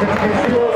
Gracias.